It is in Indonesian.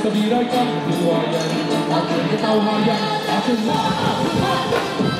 Sebiraikan Ketuayan Akhir ketahuan Akhir Sinners son